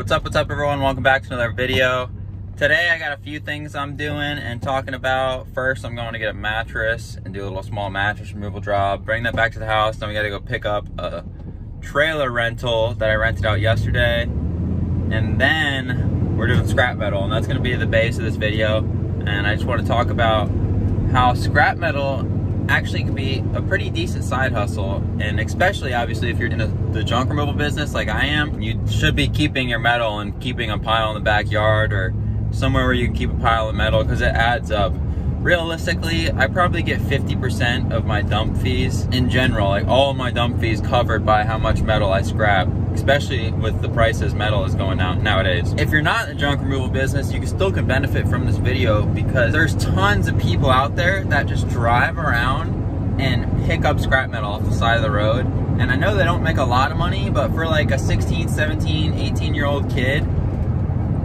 What's up, what's up everyone? Welcome back to another video. Today I got a few things I'm doing and talking about. First, I'm going to get a mattress and do a little small mattress removal job. Bring that back to the house. Then we got to go pick up a trailer rental that I rented out yesterday. And then we're doing scrap metal and that's going to be the base of this video. And I just want to talk about how scrap metal actually can be a pretty decent side hustle and especially obviously if you're in a, the junk removal business like I am you should be keeping your metal and keeping a pile in the backyard or somewhere where you can keep a pile of metal because it adds up. Realistically I probably get 50% of my dump fees in general like all my dump fees covered by how much metal I scrap especially with the prices metal is going down nowadays. If you're not in the junk removal business, you still can benefit from this video because there's tons of people out there that just drive around and pick up scrap metal off the side of the road. And I know they don't make a lot of money, but for like a 16, 17, 18 year old kid,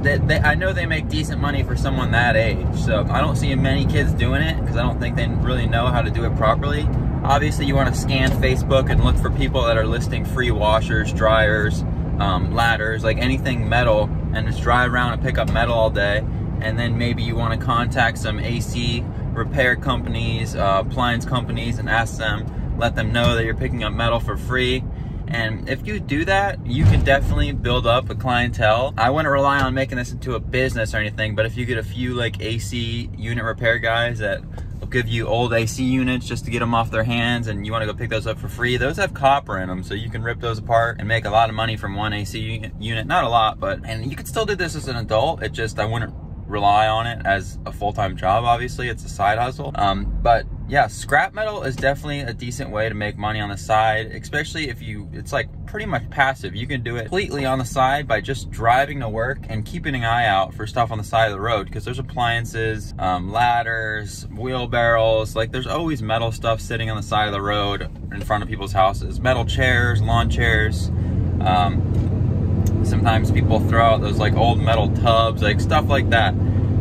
that they, I know they make decent money for someone that age. So I don't see many kids doing it because I don't think they really know how to do it properly. Obviously, you want to scan Facebook and look for people that are listing free washers, dryers, um, ladders, like anything metal, and just drive around and pick up metal all day. And then maybe you want to contact some AC repair companies, uh, appliance companies, and ask them, let them know that you're picking up metal for free. And if you do that, you can definitely build up a clientele. I wouldn't rely on making this into a business or anything, but if you get a few like AC unit repair guys that will give you old AC units just to get them off their hands and you want to go pick those up for free. Those have copper in them, so you can rip those apart and make a lot of money from one AC unit. Not a lot, but, and you could still do this as an adult. It just, I wouldn't rely on it as a full-time job, obviously. It's a side hustle. Um, but yeah, scrap metal is definitely a decent way to make money on the side, especially if you, it's like pretty much passive. You can do it completely on the side by just driving to work and keeping an eye out for stuff on the side of the road because there's appliances, um, ladders, wheelbarrows, like there's always metal stuff sitting on the side of the road in front of people's houses. Metal chairs, lawn chairs, um, sometimes people throw out those like old metal tubs, like stuff like that.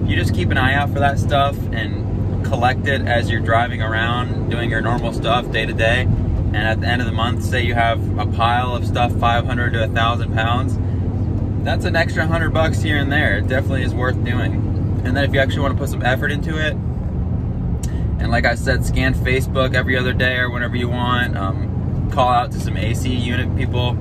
You just keep an eye out for that stuff and collect it as you're driving around doing your normal stuff day to day. And at the end of the month, say you have a pile of stuff 500 to 1,000 pounds, that's an extra 100 bucks here and there. It definitely is worth doing. And then if you actually want to put some effort into it, and like I said, scan Facebook every other day or whenever you want, um, call out to some AC unit people,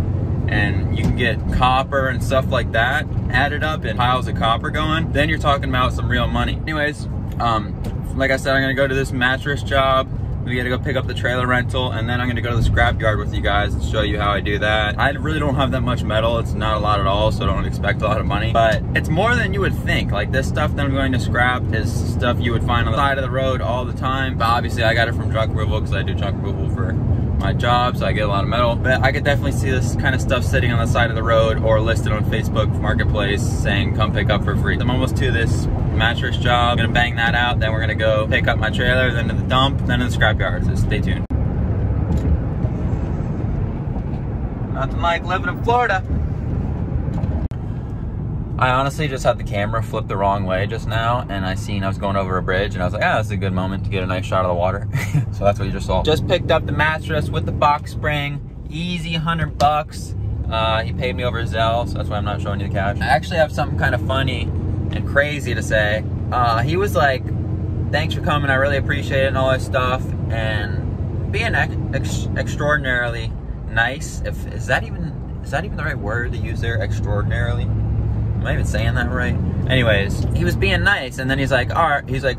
and you can get copper and stuff like that added up in piles of copper going, then you're talking about some real money. Anyways, um, like I said, I'm gonna go to this mattress job. We gotta go pick up the trailer rental and then I'm gonna go to the scrap yard with you guys and show you how I do that. I really don't have that much metal. It's not a lot at all, so don't expect a lot of money. But it's more than you would think. Like this stuff that I'm going to scrap is stuff you would find on the side of the road all the time. But obviously I got it from junk removal because I do junk removal for my job, so I get a lot of metal. But I could definitely see this kind of stuff sitting on the side of the road or listed on Facebook Marketplace saying come pick up for free. I'm almost to this mattress job. I'm gonna bang that out, then we're gonna go pick up my trailer, then to the dump, then to the scrapyard, so stay tuned. Nothing like living in Florida. I honestly just had the camera flip the wrong way just now, and I seen I was going over a bridge, and I was like, ah, that's a good moment to get a nice shot of the water. so that's what you just saw. Just picked up the mattress with the box spring, easy 100 bucks. Uh, he paid me over Zelle, so that's why I'm not showing you the cash. I actually have something kind of funny and crazy to say. Uh, he was like, thanks for coming, I really appreciate it and all that stuff. And being ex extraordinarily nice, if is that even is that even the right word to use there, extraordinarily? Am I even saying that right? Anyways, he was being nice, and then he's like, all right, he's like,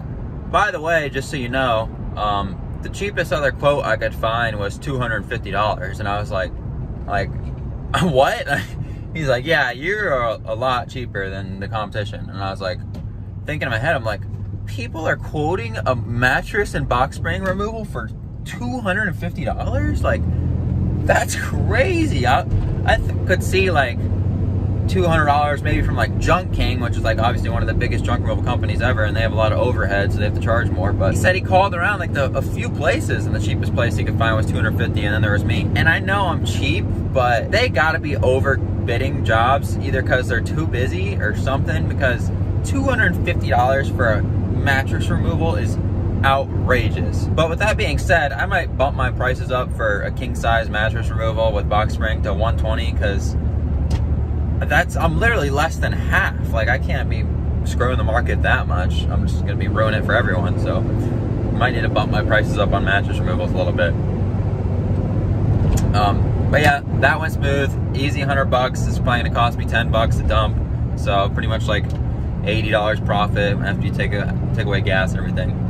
by the way, just so you know, um, the cheapest other quote I could find was $250. And I was like, like, what? He's like, yeah, you're a, lot cheaper than the competition. And I was like, thinking in my head, I'm like, people are quoting a mattress and box spring removal for $250? Like, that's crazy. I, I could see like $200 maybe from like Junk King, which is like obviously one of the biggest junk removal companies ever, and they have a lot of overhead, so they have to charge more. But he said he called around like the, a few places, and the cheapest place he could find was 250 and then there was me. And I know I'm cheap, but they gotta be over bidding jobs either because they're too busy or something because $250 for a mattress removal is outrageous. But with that being said, I might bump my prices up for a king size mattress removal with box spring to 120 because that's, I'm literally less than half. Like I can't be screwing the market that much. I'm just gonna be ruining it for everyone. So might need to bump my prices up on mattress removals a little bit. Um, but yeah, that went smooth. Easy 100 bucks. Is probably gonna cost me 10 bucks to dump. So pretty much like $80 profit after you take a take away gas and everything.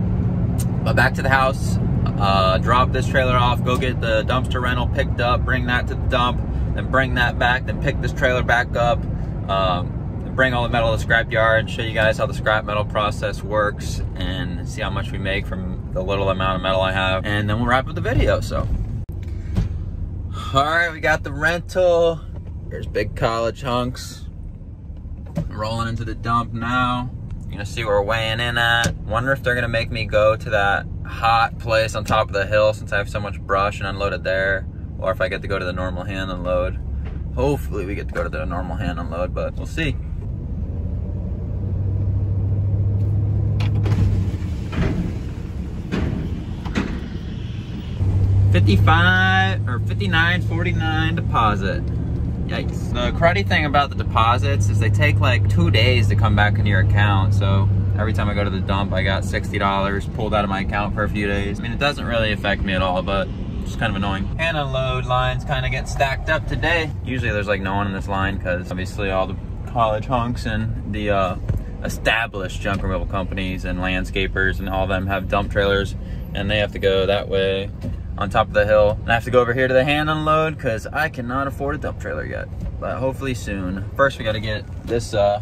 But back to the house, uh, drop this trailer off, go get the dumpster rental picked up, bring that to the dump, then bring that back, then pick this trailer back up, um, bring all the metal to the scrap yard, show you guys how the scrap metal process works, and see how much we make from the little amount of metal I have, and then we'll wrap up the video, so. All right, we got the rental. Here's big college hunks. Rolling into the dump now. You're gonna see where we're weighing in at. Wonder if they're gonna make me go to that hot place on top of the hill since I have so much brush and unload it there. Or if I get to go to the normal hand unload. Hopefully we get to go to the normal hand unload, but we'll see. 55 or 59.49 deposit. Yikes. The cruddy thing about the deposits is they take like two days to come back in your account. So every time I go to the dump, I got $60 pulled out of my account for a few days. I mean, it doesn't really affect me at all, but it's kind of annoying. And unload lines kind of get stacked up today. Usually there's like no one in this line because obviously all the college hunks and the uh, established junk removal companies and landscapers and all of them have dump trailers and they have to go that way on top of the hill. And I have to go over here to the hand unload because I cannot afford a dump trailer yet. But hopefully soon. First we gotta get this uh,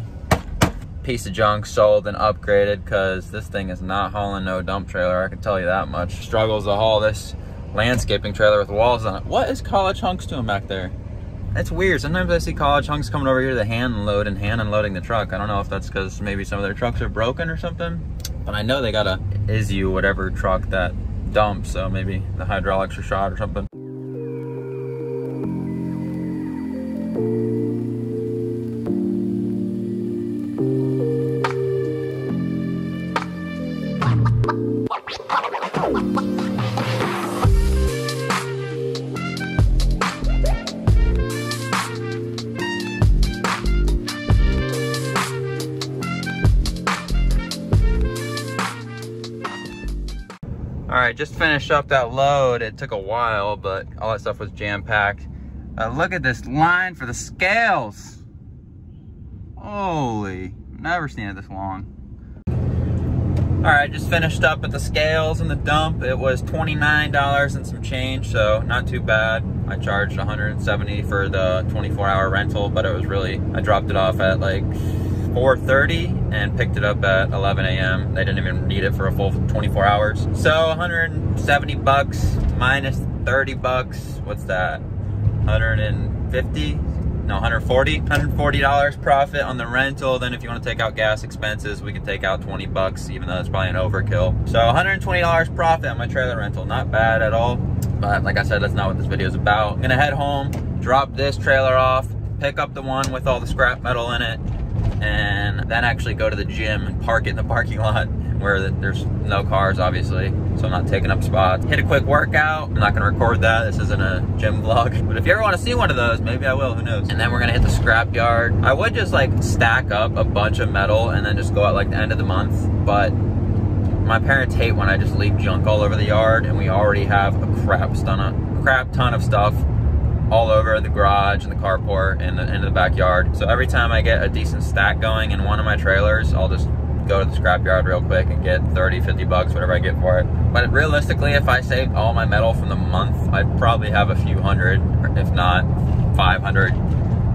piece of junk sold and upgraded because this thing is not hauling no dump trailer, I can tell you that much. Struggles to haul this landscaping trailer with walls on it. What is college hunks doing back there? That's weird. Sometimes I see college hunks coming over here to hand load and hand unloading the truck. I don't know if that's because maybe some of their trucks are broken or something. But I know they got a Isuzu whatever truck that dumps, so maybe the hydraulics are shot or something. Just finished up that load. It took a while, but all that stuff was jam-packed. Uh, look at this line for the scales. Holy, never seen it this long. All right, just finished up at the scales in the dump. It was $29 and some change, so not too bad. I charged 170 for the 24 hour rental, but it was really, I dropped it off at like 4.30 and picked it up at 11 a.m. They didn't even need it for a full 24 hours. So 170 bucks minus 30 bucks. What's that? 150? No, 140. 140 dollars profit on the rental. Then if you want to take out gas expenses, we can take out 20 bucks, even though it's probably an overkill. So 120 dollars profit on my trailer rental. Not bad at all. But like I said, that's not what this video is about. I'm gonna head home, drop this trailer off, pick up the one with all the scrap metal in it, and then actually go to the gym and park it in the parking lot where there's no cars, obviously, so I'm not taking up spots. Hit a quick workout. I'm not gonna record that. This isn't a gym vlog. But if you ever wanna see one of those, maybe I will, who knows. And then we're gonna hit the scrap yard. I would just like stack up a bunch of metal and then just go out like the end of the month, but my parents hate when I just leave junk all over the yard and we already have a crap ton of, crap ton of stuff all over the garage and the carport and the of the backyard. So every time I get a decent stack going in one of my trailers, I'll just go to the scrapyard real quick and get 30, 50 bucks, whatever I get for it. But realistically, if I saved all my metal from the month, I'd probably have a few hundred, if not 500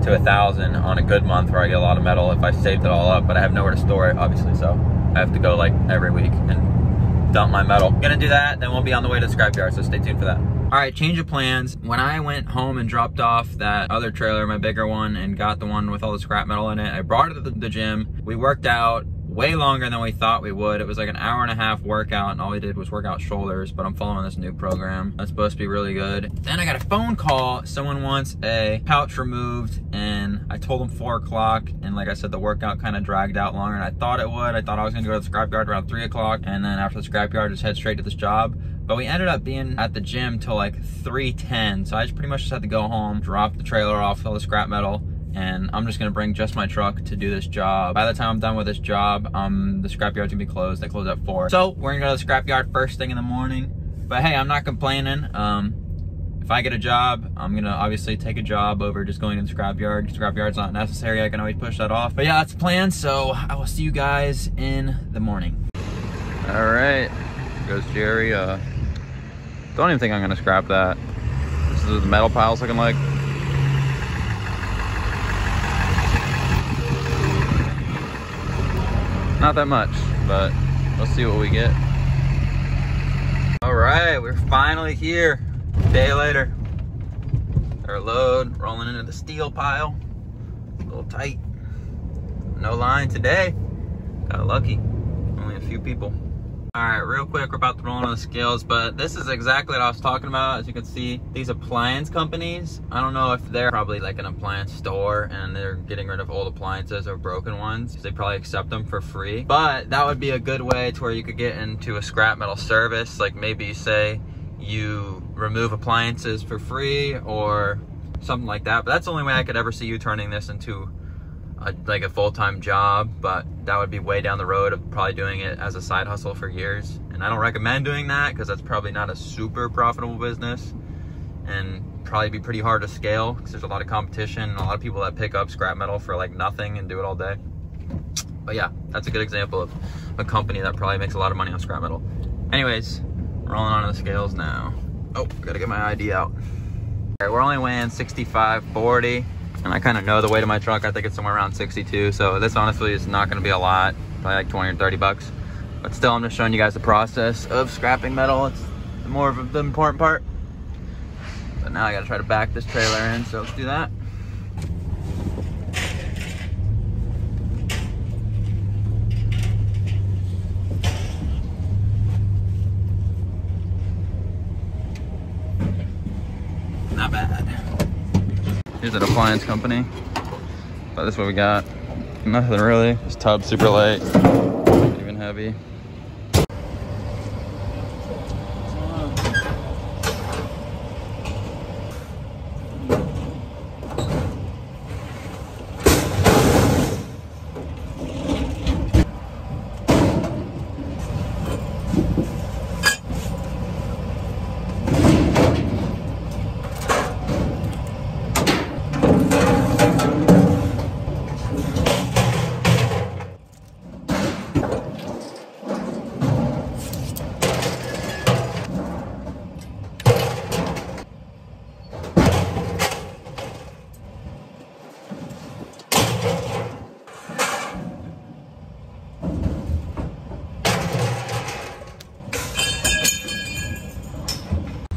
to a thousand on a good month where I get a lot of metal if I saved it all up, but I have nowhere to store it, obviously, so I have to go like every week and dump my metal. Gonna do that, then we'll be on the way to the scrapyard, so stay tuned for that. All right, change of plans. When I went home and dropped off that other trailer, my bigger one, and got the one with all the scrap metal in it, I brought it to the, gym. We worked out way longer than we thought we would. It was like an hour and a half workout and all we did was work out shoulders, but I'm following this new program. That's supposed to be really good. Then I got a phone call. Someone wants a pouch removed and I told them four o'clock. And like I said, the workout kind of dragged out longer than I thought it would. I thought I was gonna go to the scrapyard around three o'clock. And then after the scrapyard, just head straight to this job. But we ended up being at the gym till like 3.10. So I just pretty much just had to go home, drop the trailer off, all the scrap metal, and I'm just gonna bring just my truck to do this job. By the time I'm done with this job, um, the scrapyard's gonna be closed. They close at four. So we're gonna go to the scrapyard first thing in the morning. But hey, I'm not complaining. Um, if I get a job, I'm gonna obviously take a job over just going to the scrapyard. Scrapyard's not necessary, I can always push that off. But yeah, that's the plan, so I will see you guys in the morning. All right, goes Jerry. Uh, don't even think I'm gonna scrap that. This is what the metal pile's looking like. Not that much, but let's see what we get. All right, we're finally here. Day later. Our load rolling into the steel pile. A little tight. No line today. Got lucky. Only a few people. All right, real quick, we're about to roll on the scales, but this is exactly what I was talking about. As you can see, these appliance companies, I don't know if they're probably like an appliance store and they're getting rid of old appliances or broken ones. They probably accept them for free, but that would be a good way to where you could get into a scrap metal service. Like maybe you say you remove appliances for free or something like that. But that's the only way I could ever see you turning this into a, like a full-time job, but that would be way down the road of probably doing it as a side hustle for years. And I don't recommend doing that because that's probably not a super profitable business and probably be pretty hard to scale because there's a lot of competition and a lot of people that pick up scrap metal for like nothing and do it all day. But yeah, that's a good example of a company that probably makes a lot of money on scrap metal. Anyways, rolling on the scales now. Oh, gotta get my ID out. All right, we're only weighing 65, 40 and I kind of know the weight of my truck. I think it's somewhere around 62. So this honestly is not going to be a lot, probably like 20 or 30 bucks. But still, I'm just showing you guys the process of scrapping metal. It's more of the important part. But now I got to try to back this trailer in, so let's do that. Not bad. An appliance company. But this is what we got. Nothing really. This tub super light. Even heavy.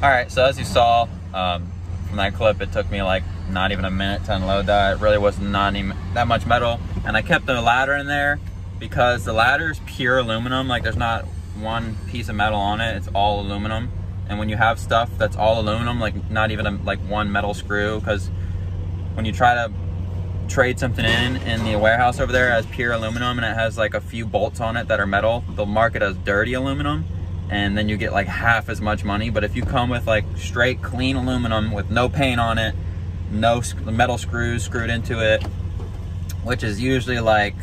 All right, so as you saw um, from that clip, it took me like not even a minute to unload that. It really was not even that much metal. And I kept the ladder in there because the ladder is pure aluminum. Like there's not one piece of metal on it. It's all aluminum. And when you have stuff that's all aluminum, like not even a, like one metal screw, because when you try to trade something in in the warehouse over there as pure aluminum and it has like a few bolts on it that are metal, they'll mark it as dirty aluminum and then you get like half as much money. But if you come with like straight clean aluminum with no paint on it, no metal screws screwed into it, which is usually like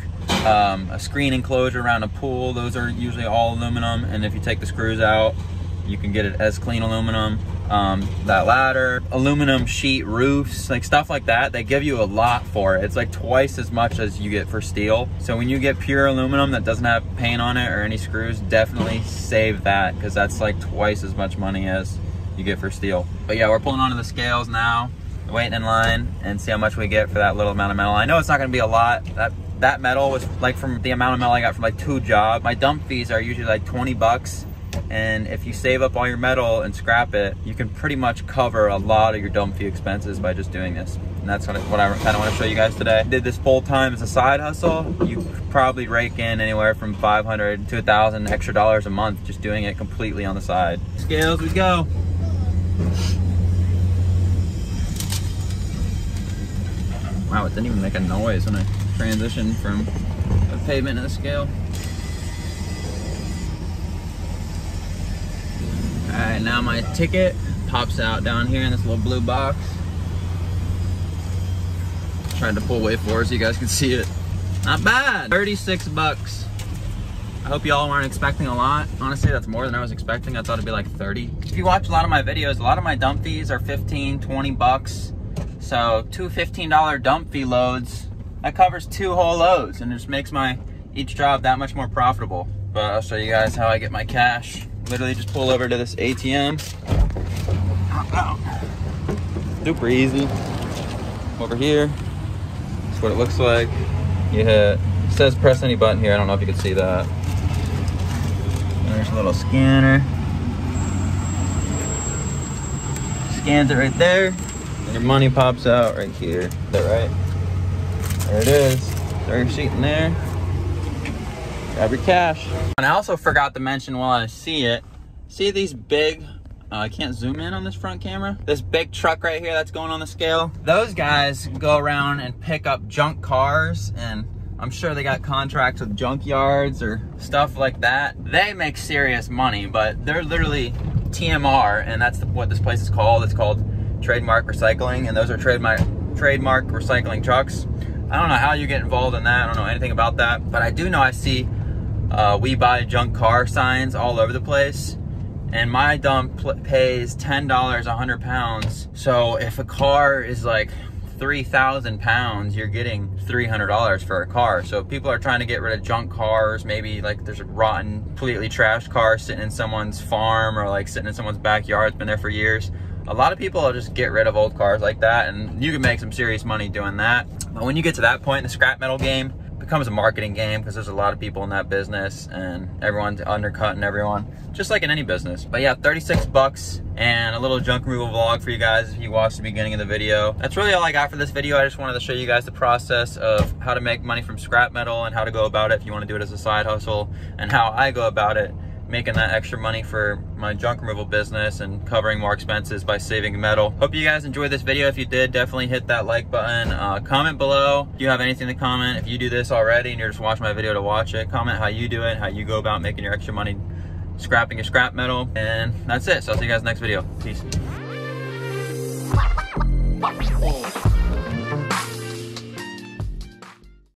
um, a screen enclosure around a pool, those are usually all aluminum. And if you take the screws out, you can get it as clean aluminum um, that ladder, aluminum sheet roofs, like stuff like that. They give you a lot for it. It's like twice as much as you get for steel. So when you get pure aluminum that doesn't have paint on it or any screws, definitely save that because that's like twice as much money as you get for steel. But yeah, we're pulling onto the scales now, waiting in line and see how much we get for that little amount of metal. I know it's not gonna be a lot. That that metal was like from the amount of metal I got from like two jobs. My dump fees are usually like 20 bucks and if you save up all your metal and scrap it, you can pretty much cover a lot of your dump fee expenses by just doing this. And that's what I kind of want to show you guys today. Did this full time as a side hustle, you probably rake in anywhere from 500 to 1,000 extra dollars a month just doing it completely on the side. Scales we go. Wow, it didn't even make a noise when I transitioned from the pavement to the scale. All right, now my ticket pops out down here in this little blue box. Trying to pull away forward so you guys can see it. Not bad. 36 bucks. I hope y'all weren't expecting a lot. Honestly, that's more than I was expecting. I thought it'd be like 30. If you watch a lot of my videos, a lot of my dump fees are 15, 20 bucks. So two $15 dump fee loads, that covers two whole loads and just makes my each job that much more profitable. But I'll show you guys how I get my cash. Literally just pull over to this ATM. Super easy. Over here, that's what it looks like. You hit, it says press any button here. I don't know if you can see that. There's a little scanner. Scans it right there. And your money pops out right here. Is that right? There it is. Throw your receipt in there. Grab your cash. And I also forgot to mention while I see it, see these big, uh, I can't zoom in on this front camera. This big truck right here that's going on the scale. Those guys go around and pick up junk cars and I'm sure they got contracts with junkyards or stuff like that. They make serious money, but they're literally TMR, and that's what this place is called. It's called Trademark Recycling, and those are trademark trademark recycling trucks. I don't know how you get involved in that. I don't know anything about that, but I do know I see uh, we buy junk car signs all over the place. And my dump pays $10 a 100 pounds. So if a car is like 3,000 pounds, you're getting $300 for a car. So people are trying to get rid of junk cars. Maybe like there's a rotten, completely trashed car sitting in someone's farm or like sitting in someone's backyard. It's been there for years. A lot of people will just get rid of old cars like that and you can make some serious money doing that. But when you get to that point in the scrap metal game, becomes a marketing game because there's a lot of people in that business and everyone's undercutting everyone, just like in any business. But yeah, 36 bucks and a little junk removal vlog for you guys if you watched the beginning of the video. That's really all I got for this video. I just wanted to show you guys the process of how to make money from scrap metal and how to go about it if you want to do it as a side hustle and how I go about it making that extra money for my junk removal business and covering more expenses by saving metal. Hope you guys enjoyed this video. If you did, definitely hit that like button. Uh, comment below if you have anything to comment. If you do this already and you're just watching my video to watch it, comment how you do it, how you go about making your extra money scrapping your scrap metal. And that's it. So I'll see you guys next video. Peace.